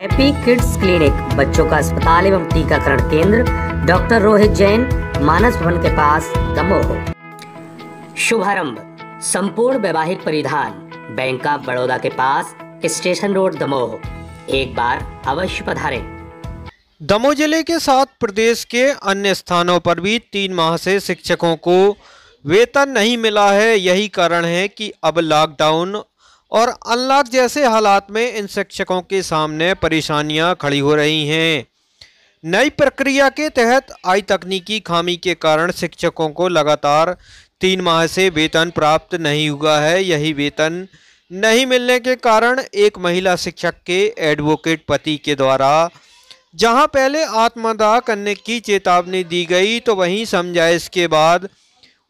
Shri kids clinic बच्चों का अस्पताल एवं टीकाकरण केंद्र, डॉक्टर रोहित जैन, मानस भवन के पास, दमोह शुभारंभ। संपूर्ण वैवाहिक परिधान, बैंक ऑफ़ बड़ौदा के पास, स्टेशन रोड, दमोह एक बार अवश्य पधारें। दमोह ज़िले के साथ प्रदेश के अन्य स्थानों पर भी तीन माह से शिक्षकों को वेतन नहीं मिला है। यही कारण है कि अब लॉकडाउन और अनलॉक जैसे हालात में इन शिक्षकों के सामने परेशानियाँ खड़ी हो रही हैं। नई प्रक्रिया के तहत आई तकनीकी खामी के कारण शिक्षकों को लगातार तीन माह से वेतन प्राप्त नहीं हुआ है। यही वेतन नहीं मिलने के कारण एक महिला शिक्षक के एडवोकेट पति के द्वारा, जहाँ पहले आत्मदाह करने की चेतावनी दी गई तो वहीं समझाइश के बाद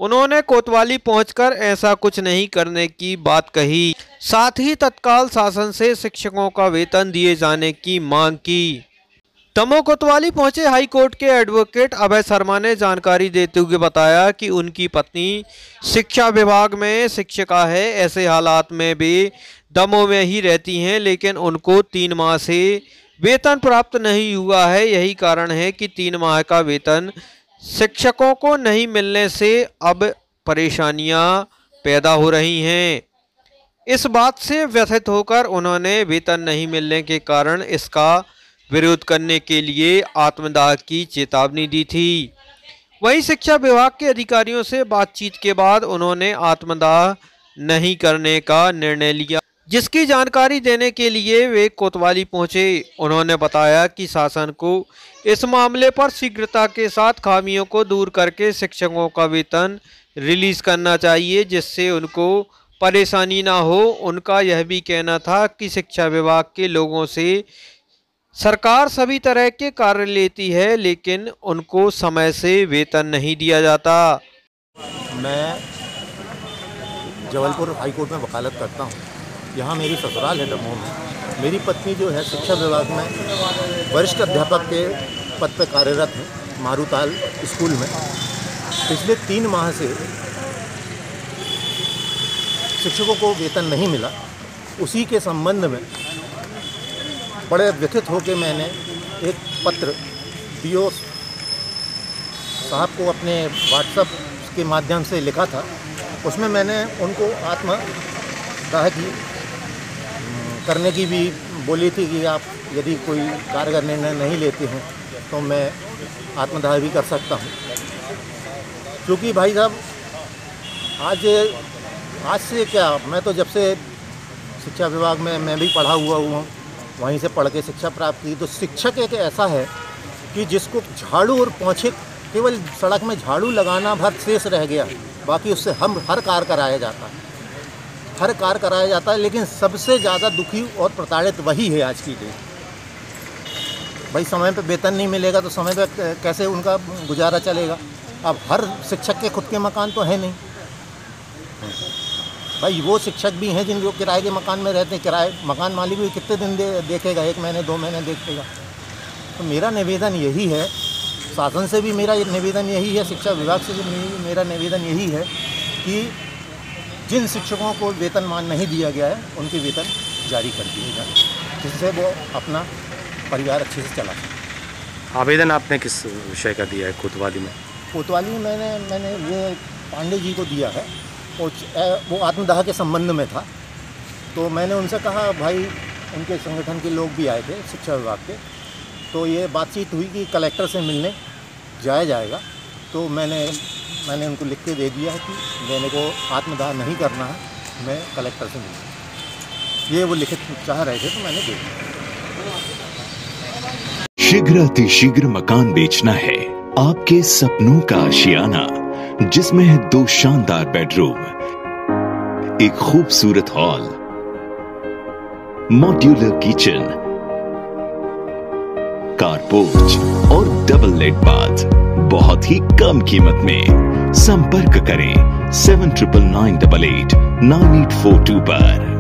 उन्होंने कोतवाली पहुंचकर ऐसा कुछ नहीं करने की बात कही। साथ ही तत्काल शासन से शिक्षकों का वेतन दिए जाने की मांग की। तमो कोतवाली पहुँचे हाईकोर्ट के एडवोकेट अभय शर्मा ने जानकारी देते हुए बताया कि उनकी पत्नी शिक्षा विभाग में शिक्षिका है। ऐसे हालात में भी दमों में ही रहती हैं, लेकिन उनको तीन माह से वेतन प्राप्त नहीं हुआ है। यही कारण है कि तीन माह का वेतन शिक्षकों को नहीं मिलने से अब परेशानियाँ पैदा हो रही हैं। इस बात से व्यथित होकर उन्होंने वेतन नहीं मिलने के कारण इसका विरोध करने के लिए आत्मदाह की चेतावनी दी थी। वहीं शिक्षा विभाग के अधिकारियों से बातचीत के बाद उन्होंने आत्मदाह नहीं करने का निर्णय लिया। जिसकी जानकारी देने के लिए वे कोतवाली पहुँचे। उन्होंने बताया कि शासन को इस मामले पर शीघ्रता के साथ खामियों को दूर करके शिक्षकों का वेतन रिलीज़ करना चाहिए, जिससे उनको परेशानी ना हो। उनका यह भी कहना था कि शिक्षा विभाग के लोगों से सरकार सभी तरह के कार्य लेती है, लेकिन उनको समय से वेतन नहीं दिया जाता। मैं जबलपुर हाईकोर्ट में वकालत करता हूँ। यहाँ मेरी ससुराल है दमोह में। मेरी पत्नी जो है शिक्षा विभाग में वरिष्ठ अध्यापक के पद पर कार्यरत है, मारूताल स्कूल में। पिछले तीन माह से शिक्षकों को वेतन नहीं मिला। उसी के संबंध में बड़े व्यथित होकर मैंने एक पत्र डी साहब को अपने व्हाट्सएप के माध्यम से लिखा था। उसमें मैंने उनको आत्मदाह की। करने की भी बोली थी कि आप यदि कोई कारगर निर्णय नहीं लेते हैं तो मैं आत्मदाह भी कर सकता हूँ। क्योंकि भाई साहब, आज आज से क्या, मैं तो जब से शिक्षा विभाग में, मैं भी पढ़ा हुआ हूँ, वहीं से पढ़ के शिक्षा प्राप्त की तो शिक्षक एक ऐसा है कि जिसको झाड़ू और पोछे केवल सड़क में झाड़ू लगाना भर शेष रह गया, बाकी उससे हम हर कार्य कराया जाता है। हर कार्य कराया जाता है, लेकिन सबसे ज़्यादा दुखी और प्रताड़ित वही है आज की डेट। भाई, समय पे वेतन नहीं मिलेगा तो समय पे कैसे उनका गुजारा चलेगा? अब हर शिक्षक के खुद के मकान तो है नहीं। भाई, वो शिक्षक भी हैं जिन जो किराए के मकान में रहते हैं। किराए, मकान मालिक भी कितने दिन दे, देखेगा? एक महीने, दो महीने देखेगा। तो मेरा निवेदन यही है, शासन से भी मेरा निवेदन यही है, शिक्षा विभाग से भी मेरा निवेदन यही है कि जिन शिक्षकों को वेतन मान नहीं दिया गया है उनके वेतन जारी कर दिए जाए जिससे वो अपना परिवार अच्छे से चला सके। आवेदन आपने किस विषय का दिया है कोतवाली में? कोतवाली में मैंने मैंने ये पांडे जी को दिया है और वो आत्मदाह के संबंध में था। तो मैंने उनसे कहा भाई उनके संगठन के लोग भी आए थे शिक्षा विभाग के तो ये बातचीत हुई कि कलेक्टर से मिलने जाया जाएगा। तो मैंने मैंने उनको लिख के दे दिया है कि मैंने को आत्मदाह नहीं करना है, मैं कलेक्टर से मिलूँ ये वो लिखित चाह रहे थे तो मैंने दे दिया। शीघ्र अतिशीघ्र मकान बेचना है, आपके सपनों का आशियाना जिसमें है दो शानदार बेडरूम एक खूबसूरत हॉल मॉड्यूलर किचन कारपोच और डबल लेट बाथ बहुत ही कम कीमत में। संपर्क करें seven triple nine double eight nine eight four two पर।